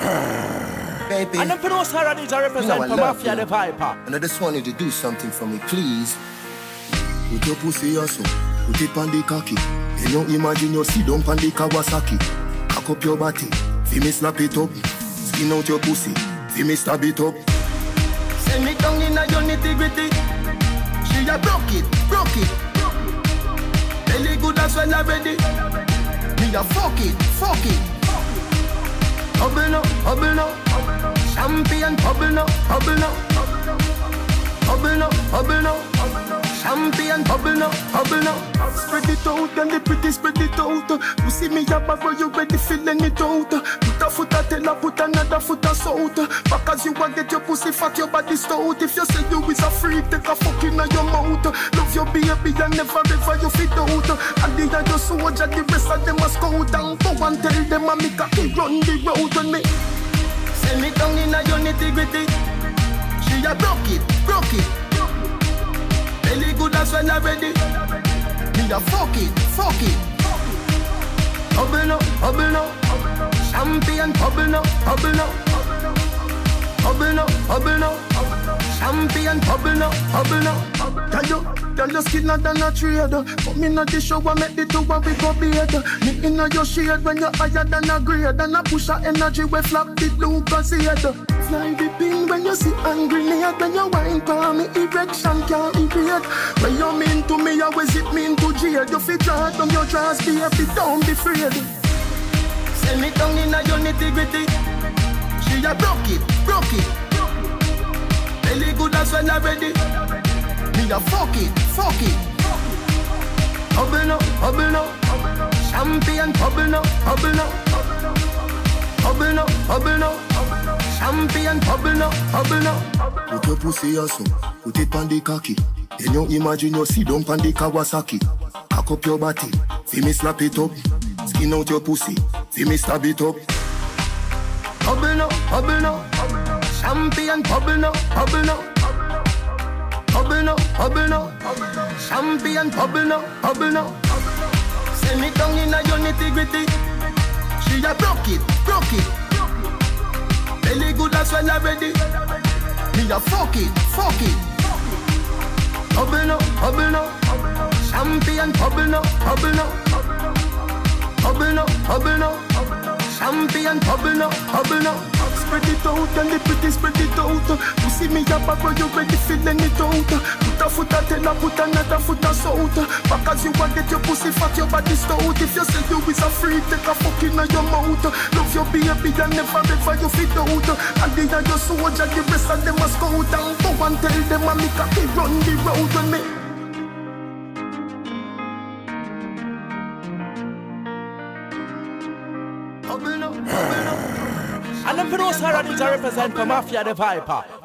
Baby. And those her these are represent You know I for love Mafia the Viper. And I just want you to do something for me, please. Put your pussy also, put it on the cocky. Then you imagine you sit down on the Kawasaki. Cock up your body, feel me slap it up. Skin out your pussy, feel me stab it up. Send me down in a your nitty gritty. She a broke it, broke it. Belly good as well already. Me a fuck it, fuck it. Bubble no, bubble no. Champagne bubble no, bubble no. Bubble no, bubble no. Champagne bubble no, bubble no. Spread it out and the pretty spread it out. You see me up bro, you ready feeling it out. Put a foot tell her, put another foot a south. Back as you want get your pussy fat, your body stout. If you say you is a freak, take a fuck in your mouth. Love your baby and never ever you fit out. And the other soldier, the rest of them a scout. And go and tell them I make a kid run the road on me. Send me down in a your nitty gritty. She a broke it, broke it. Belly good as well already. Me a fuck it, fuck it. Bubble no, bubble no. Champagne bubble no, bubble no. Bubble no, bubble no. Champagne bubble no, bubble no. Tell you, tell your skin not than a trade. Come in the show and make the two and we go beard. Me in your shade when you're higher than a grade. And a push a energy we flap the blue head. Fly the pin when you see angry grenade. When you wine for me, erection can't evade. When you mean to me, always it mean to jade. You fit draw down your dress, baby, don't be afraid. Nitty gritty. She a broke it, broke it. Belly good as well already. Me a fuck it, fuck it. Bubble no, bubble no. Champagne bubble no, bubble no. Bubble no, bubble no. Champagne bubble no, bubble no. Put your pussy also, put it on the cocky. Then you imagine you sit down on the Kawasaki. Cock up your body, feel me slap it up. Skin out your pussy, feel me stab it up. Bubble no, bubble no. Champagne bubble no, bubble no. Bubble no, bubble no. Champagne bubble no, bubble no. Send me down in a your nitty gritty. She a broke it, broke it. Belly good as well already. Me a fuck it, fuck it. Bubble no, bubble no. Champagne bubble no, bubble no. Bubble no, bubble no. Champagne bubble no, bubble no. Spread it out and the pretty spread it out. You see me up bro, you ready feeling it out. Put a foot a tell put another foot a south. Back as you want get your pussy fat, your body stout. If you say you is a freak, take a fuck in your mouth. Love your baby and never ever you fit out. And they are your soldier, the rest of them a scout. And go and tell them I make a run the road on me. For those her these are represent for Mafia the Viper.